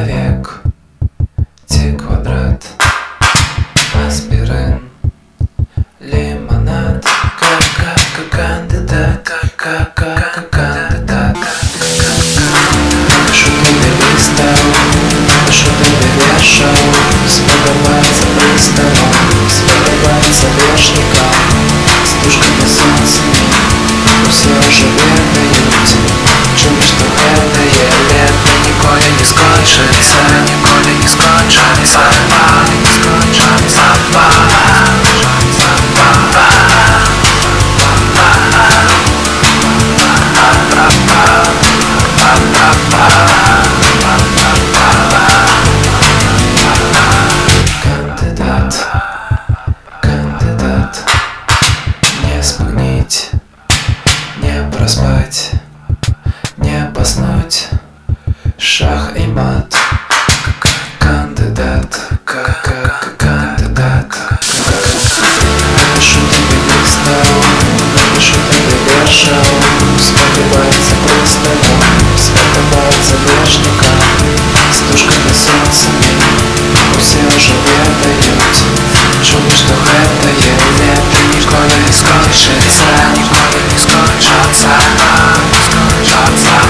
человек, Т квадрат, аспирин, лимонад, как кандидат, как кандидат. Что ты перестал, что ты перешел, с пристало. уснуть, не проспать, не поснуть. Шах и мат, кандидат, как кандидат. Шути не стал, шути ты дышал, вспоминается просто. skończyca, skończąca, skończąca,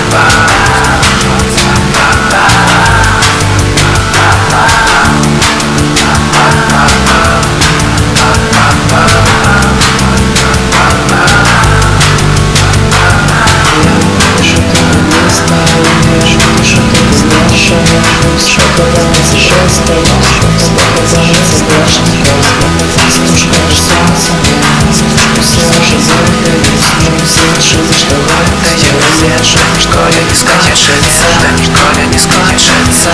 Szokowanie, że z tego, że z tego, że z tego, że że z tego, że że z tego, że z tego, że z tego, że z слышу, что горько я вижу В школе не скончится, в школе не скончится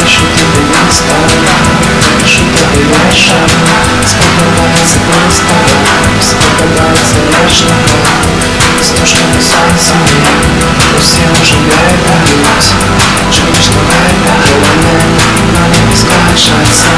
Пишу тебе место, пишу тебе вечер Вспоминается просто, вспоминается Zdążymy, zdążymy za sami Rozwiążemy nas Czy gdzieś nowego Mamy na nie zgłaszać